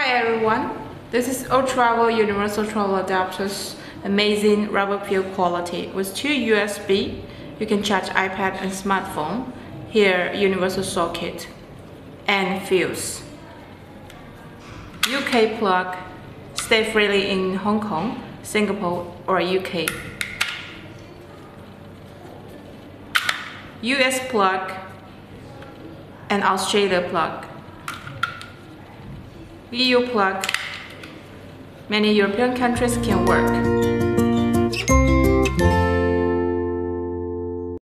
Hi everyone, this is Ultravel Universal Travel Adapters amazing rubber peel quality with two USB. You can charge iPad and smartphone. Here, universal socket and fuse. UK plug, stay freely in Hong Kong, Singapore or UK. US plug and Australia plug. EU plug. Many European countries can work.